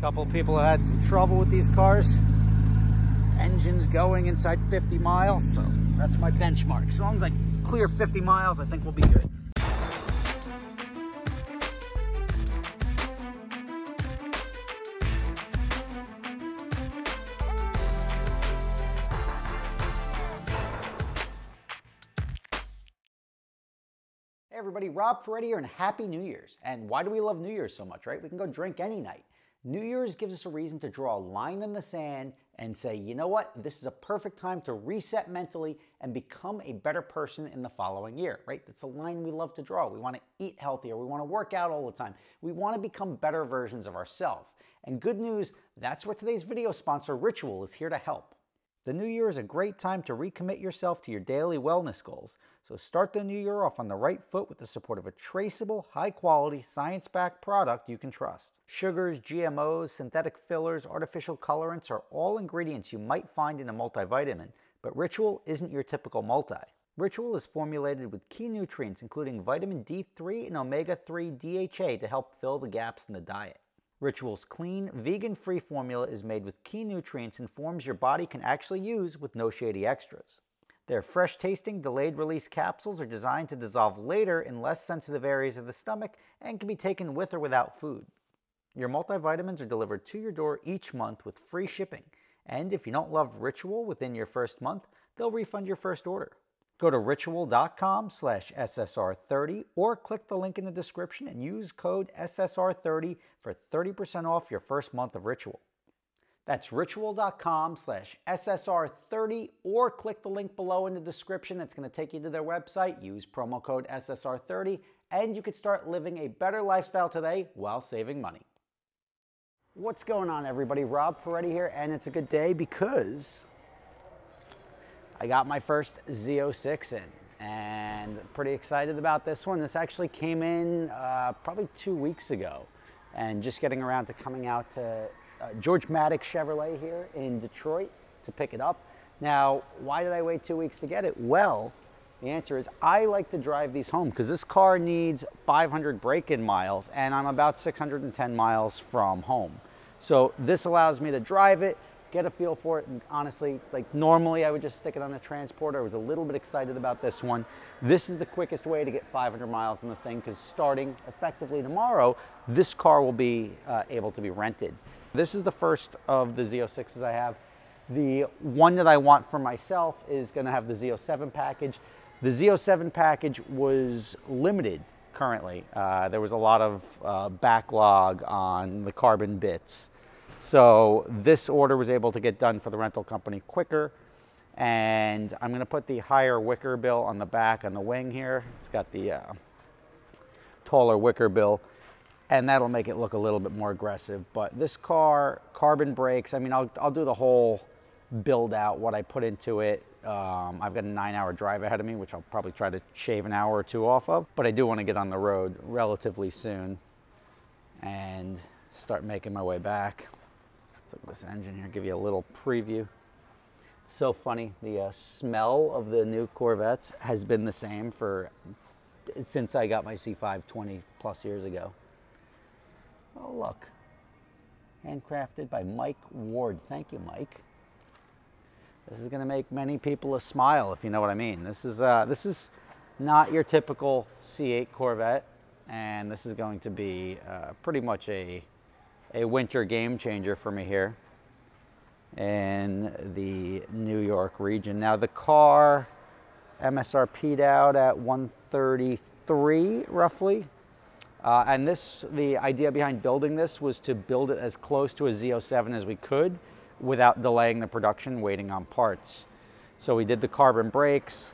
Couple people have had some trouble with these cars. Engines going inside 50 miles, so that's my benchmark. As long as I clear 50 miles, I think we'll be good. Hey everybody, Rob Ferretti here and Happy New Year's. And why do we love New Year's so much, right? We can go drink any night. New Year's gives us a reason to draw a line in the sand and say, you know what, this is a perfect time to reset mentally and become a better person in the following year, right? That's a line we love to draw. We want to eat healthier. We want to work out all the time. We want to become better versions of ourselves. And good news, that's where today's video sponsor, Ritual, is here to help. The new year is a great time to recommit yourself to your daily wellness goals. So start the new year off on the right foot with the support of a traceable, high quality, science backed product you can trust. Sugars, GMOs, synthetic fillers, artificial colorants are all ingredients you might find in a multivitamin, but Ritual isn't your typical multi. Ritual is formulated with key nutrients including vitamin D3 and omega 3 DHA to help fill the gaps in the diet. Ritual's clean, vegan-free formula is made with key nutrients and forms your body can actually use with no shady extras. Their fresh-tasting, delayed-release capsules are designed to dissolve later in less sensitive areas of the stomach and can be taken with or without food. Your multivitamins are delivered to your door each month with free shipping, and if you don't love Ritual within your first month, they'll refund your first order. Go to ritual.com slash SSR30 or click the link in the description and use code SSR30 for 30% off your first month of Ritual. That's ritual.com slash SSR30 or click the link below in the description that's going to take you to their website. Use promo code SSR30 and you could start living a better lifestyle today while saving money. What's going on everybody? Rob Ferretti here and it's a good day because I got my first Z06 in and pretty excited about this one. This actually came in uh, probably two weeks ago and just getting around to coming out to uh, George Matick Chevrolet here in Detroit to pick it up. Now, why did I wait two weeks to get it? Well, the answer is I like to drive these home because this car needs 500 break-in miles and I'm about 610 miles from home. So this allows me to drive it, get a feel for it. And honestly, like normally I would just stick it on a transporter. I was a little bit excited about this one. This is the quickest way to get 500 miles in the thing because starting effectively tomorrow, this car will be uh, able to be rented. This is the first of the Z06s I have. The one that I want for myself is gonna have the Z07 package. The Z07 package was limited currently. Uh, there was a lot of uh, backlog on the carbon bits. So this order was able to get done for the rental company quicker. And I'm gonna put the higher wicker bill on the back on the wing here. It's got the uh, taller wicker bill and that'll make it look a little bit more aggressive. But this car, carbon brakes, I mean, I'll, I'll do the whole build out, what I put into it. Um, I've got a nine hour drive ahead of me, which I'll probably try to shave an hour or two off of, but I do want to get on the road relatively soon and start making my way back. Let's look at this engine here, give you a little preview. So funny, the uh, smell of the new Corvettes has been the same for since I got my C5 20 plus years ago. Oh look, handcrafted by Mike Ward. Thank you, Mike. This is going to make many people a smile, if you know what I mean. This is uh, this is not your typical C8 Corvette, and this is going to be uh, pretty much a a winter game changer for me here in the New York region. Now the car MSRP'd out at 133 roughly. Uh, and this, the idea behind building this was to build it as close to a Z07 as we could without delaying the production, waiting on parts. So we did the carbon brakes,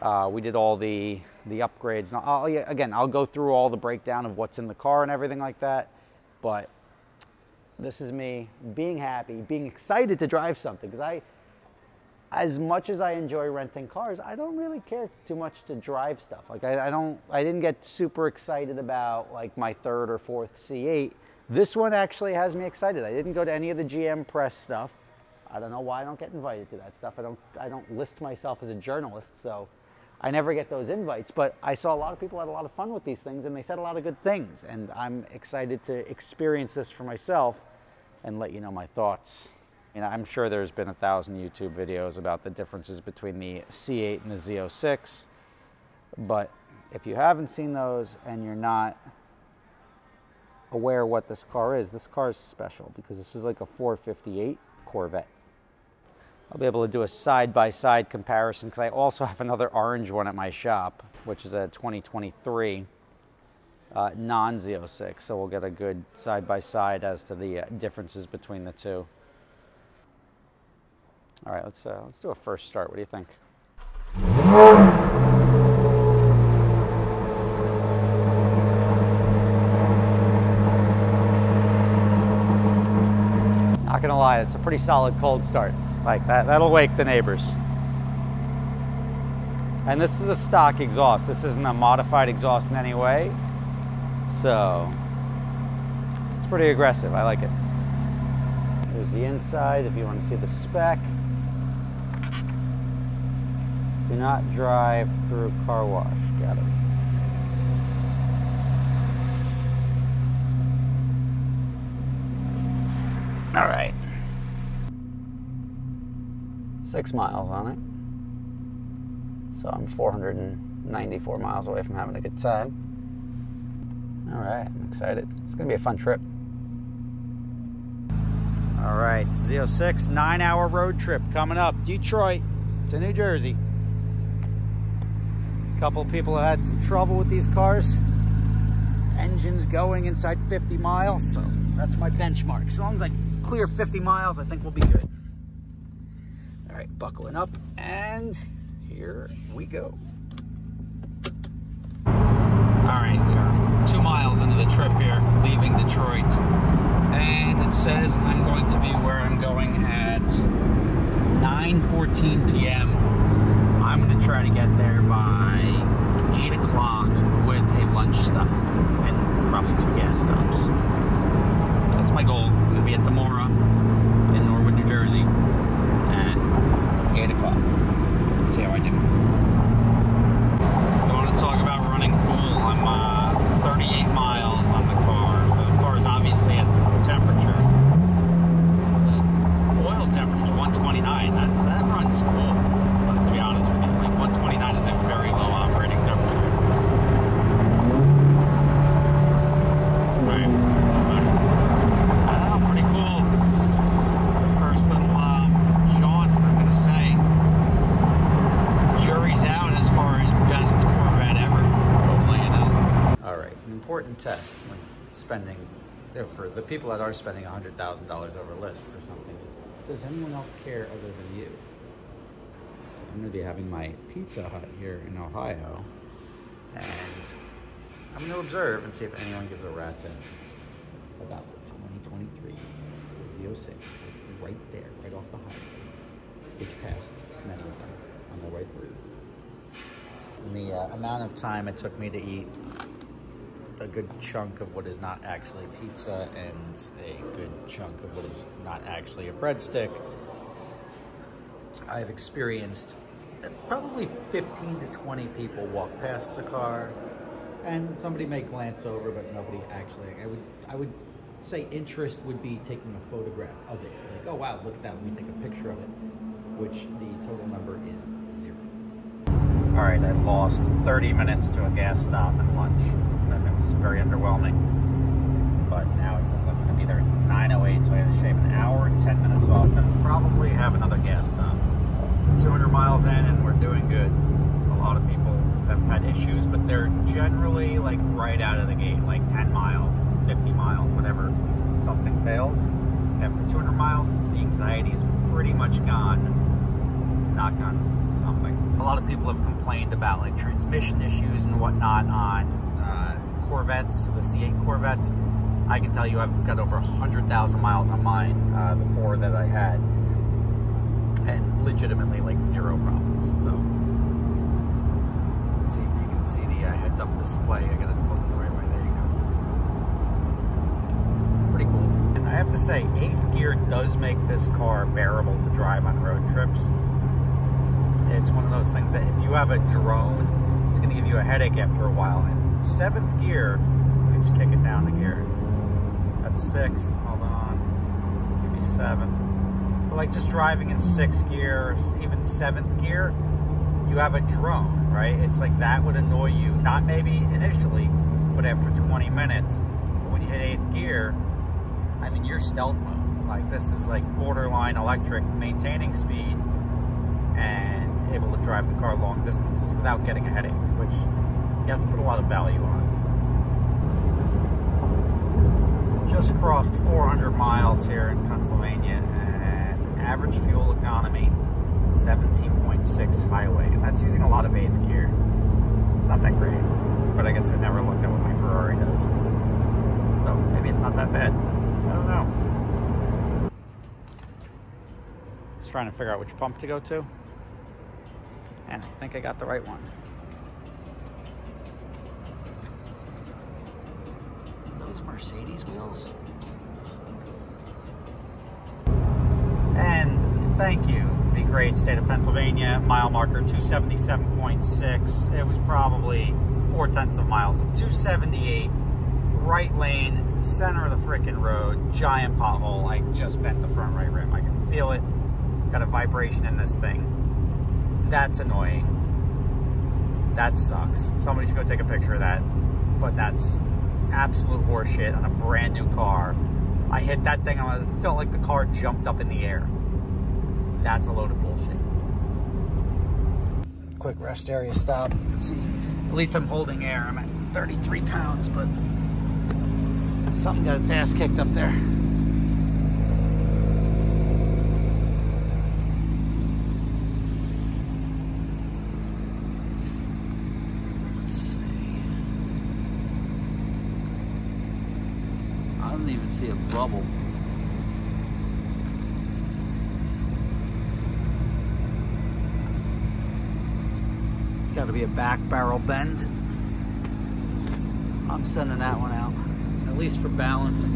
uh, we did all the, the upgrades. Now, I'll, again, I'll go through all the breakdown of what's in the car and everything like that, but this is me being happy, being excited to drive something because I, as much as I enjoy renting cars, I don't really care too much to drive stuff. Like I, I, don't, I didn't get super excited about like my third or fourth C8. This one actually has me excited. I didn't go to any of the GM press stuff. I don't know why I don't get invited to that stuff. I don't, I don't list myself as a journalist, so I never get those invites. But I saw a lot of people had a lot of fun with these things, and they said a lot of good things. And I'm excited to experience this for myself and let you know my thoughts. Know, I'm sure there's been a thousand YouTube videos about the differences between the C8 and the Z06, but if you haven't seen those and you're not aware what this car is, this car is special because this is like a 458 Corvette. I'll be able to do a side-by-side -side comparison because I also have another orange one at my shop, which is a 2023 uh, non-Z06. So we'll get a good side-by-side -side as to the uh, differences between the two. All right, let's, uh, let's do a first start. What do you think? Not gonna lie, it's a pretty solid cold start. Like that, that'll wake the neighbors. And this is a stock exhaust. This isn't a modified exhaust in any way. So it's pretty aggressive. I like it. There's the inside if you want to see the spec. Do not drive through car wash. Got it. All right. Six miles on it. So I'm 494 miles away from having a good time. All right, I'm excited. It's gonna be a fun trip. All right, Z06, nine hour road trip coming up. Detroit to New Jersey. A couple people had some trouble with these cars. Engines going inside 50 miles, so that's my benchmark. As long as I clear 50 miles, I think we'll be good. All right, buckling up, and here we go. All right, we are two miles into the trip here, leaving Detroit. And it says I'm going to be where I'm going at 9.14 p.m. I'm to try to get there by 8 o'clock with a lunch stop and probably two gas stops. That's my goal. I'm to be at Demora in Norwood, New Jersey at 8 o'clock. Let's see how I do. I want to talk about running cool. I'm uh, 38 miles on the car, so the car is obviously at temperature. The oil temperature is 129. That's that runs cool. But to be honest with you, like 129 is a very low operating temperature. Right. Wow, pretty cool. So first little um, jaunt, I'm gonna say. Jury's out as far as best Corvette ever. Hopefully, you know. All right, an important test when spending, for the people that are spending $100,000 over a list for something is, does anyone else care other than you? So I'm gonna be having my Pizza Hut here in Ohio, and I'm gonna observe and see if anyone gives a rat's ass about the 2023 Z06 right there, right off the highway, which passed many of them on their way through. And the uh, amount of time it took me to eat a good chunk of what is not actually pizza and a good chunk of what is not actually a breadstick, I've experienced probably 15 to 20 people walk past the car and somebody may glance over but nobody actually I would I would say interest would be taking a photograph of it. Like oh wow look at that let me take a picture of it which the total number is zero. All right I lost 30 minutes to a gas stop and lunch was very underwhelming but now it says I'm going to be there at 908 so I have to shave an hour and 10 minutes off and probably have another gas stop 200 miles in and we're doing good. A lot of people have had issues, but they're generally like right out of the gate, like 10 miles, 50 miles, whatever, something fails. After 200 miles, the anxiety is pretty much gone. Knock on something. A lot of people have complained about like transmission issues and whatnot on Corvettes, the C8 Corvettes. I can tell you I've got over 100,000 miles on mine, uh, the four that I had and legitimately like zero problems. So, see if you can see the uh, heads up display. I got it tilted the right way. There you go. Pretty cool. And I have to say, eighth gear does make this car bearable to drive on road trips. It's one of those things that if you have a drone, it's going to give you a headache after a while. And seventh gear, me just kick it down a gear. That's sixth. Hold on. Give me seventh. But like just driving in sixth gear, even seventh gear, you have a drone, right? It's like that would annoy you, not maybe initially, but after 20 minutes, when you hit eighth gear, I mean, you're stealth mode. Like this is like borderline electric maintaining speed and able to drive the car long distances without getting a headache, which you have to put a lot of value on. Just crossed 400 miles here in Pennsylvania and average fuel economy 17.6 highway. And that's using a lot of eighth gear. It's not that great, but I guess I never looked at what my Ferrari does. So maybe it's not that bad. I don't know. Just trying to figure out which pump to go to. And I think I got the right one. Mercedes wheels. And thank you, the great state of Pennsylvania, mile marker 277.6. It was probably four tenths of miles. 278, right lane, center of the freaking road, giant pothole. I just bent the front right rim. I can feel it. Got a vibration in this thing. That's annoying. That sucks. Somebody should go take a picture of that. But that's absolute horseshit on a brand new car. I hit that thing and it felt like the car jumped up in the air. That's a load of bullshit. Quick rest area stop. Let's see. At least I'm holding air. I'm at 33 pounds, but something got its ass kicked up there. Let's see. I don't even see a bubble. It's got to be a back barrel bend. I'm sending that one out, at least for balancing.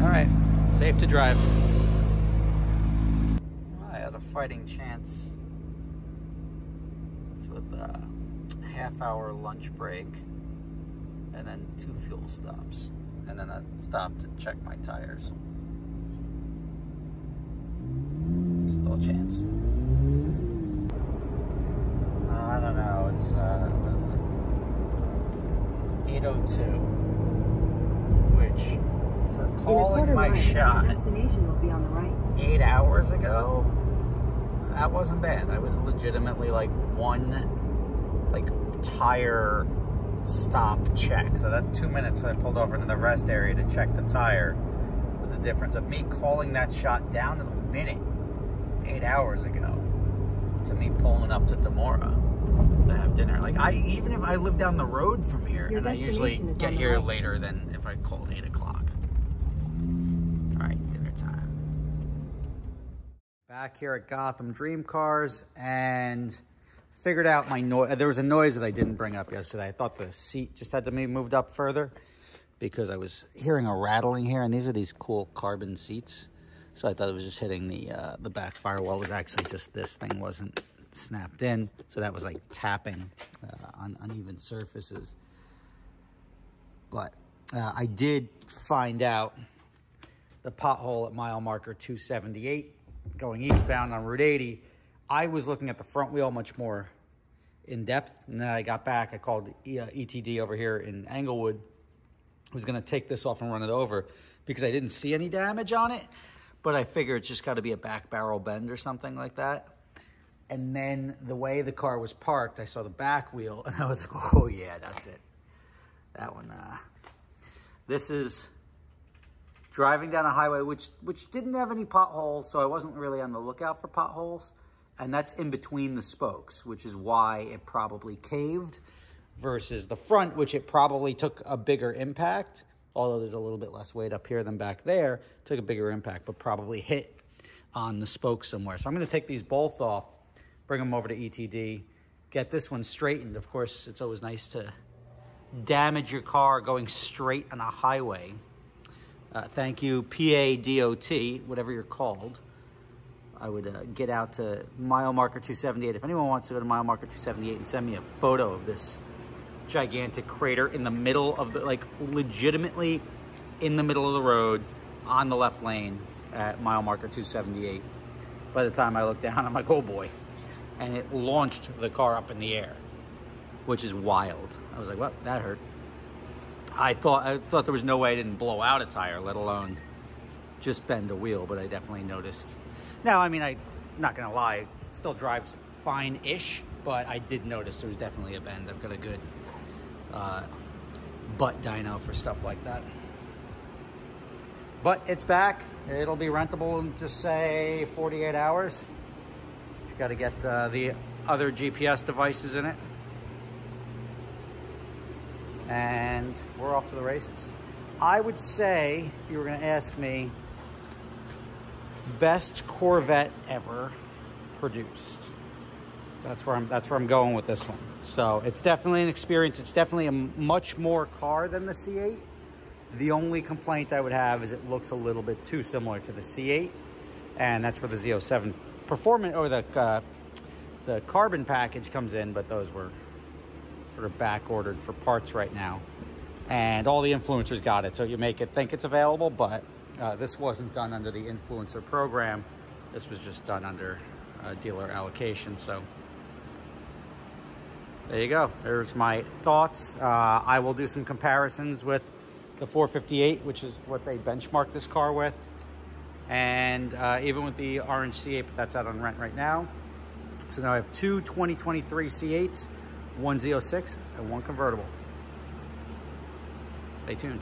All right, safe to drive. I had a fighting chance It's with a half hour lunch break and then two fuel stops. And then I stopped to check my tires. Still a chance. Uh, I don't know. It's uh, what is it? It's 802, which for calling my shot destination will be on the right. eight hours ago, that wasn't bad. I was legitimately like one like tire stop check. So that two minutes I pulled over into the rest area to check the tire was the difference of me calling that shot down to the minute eight hours ago to me pulling up to Demora to have dinner. Like I even if I live down the road from here Your and I usually get here later than if I called eight o'clock. All right, dinner time. Back here at Gotham Dream Cars and figured out my noise. There was a noise that I didn't bring up yesterday. I thought the seat just had to be moved up further because I was hearing a rattling here, and these are these cool carbon seats. So I thought it was just hitting the uh, the back firewall. It was actually just this thing wasn't snapped in, so that was like tapping uh, on uneven surfaces. But uh, I did find out the pothole at mile marker 278 going eastbound on Route 80. I was looking at the front wheel much more in depth. And then I got back, I called ETD over here in Englewood. Was going to take this off and run it over because I didn't see any damage on it. But I figure it's just got to be a back barrel bend or something like that. And then the way the car was parked, I saw the back wheel and I was like, oh yeah, that's it. That one, uh, this is driving down a highway which which didn't have any potholes, so I wasn't really on the lookout for potholes. And that's in between the spokes, which is why it probably caved versus the front, which it probably took a bigger impact. Although there's a little bit less weight up here than back there, took a bigger impact, but probably hit on the spoke somewhere. So I'm going to take these both off, bring them over to ETD, get this one straightened. Of course, it's always nice to damage your car going straight on a highway. Uh, thank you, PADOT, whatever you're called. I would uh, get out to mile marker 278. If anyone wants to go to mile marker 278 and send me a photo of this gigantic crater in the middle of the, like, legitimately in the middle of the road on the left lane at mile marker 278. By the time I looked down, I'm like, oh boy. And it launched the car up in the air, which is wild. I was like, well, that hurt. I thought I thought there was no way I didn't blow out a tire, let alone just bend a wheel, but I definitely noticed. Now, I mean, I'm not gonna lie, it still drives fine-ish, but I did notice there was definitely a bend. I've got a good uh, butt dyno for stuff like that. But it's back. It'll be rentable in just say 48 hours. You got to get uh, the other GPS devices in it and we're off to the races. I would say, if you were going to ask me, best Corvette ever produced. That's where I'm. That's where I'm going with this one. So it's definitely an experience. It's definitely a much more car than the C8. The only complaint I would have is it looks a little bit too similar to the C8, and that's where the Z07 performance or the uh, the carbon package comes in. But those were sort of back ordered for parts right now. And all the influencers got it. So you make it think it's available, but uh, this wasn't done under the influencer program. This was just done under uh, dealer allocation. So there you go. There's my thoughts. Uh, I will do some comparisons with the 458, which is what they benchmarked this car with. And uh, even with the orange C8, but that's out on rent right now. So now I have two 2023 C8s one Z06 and one convertible. Stay tuned.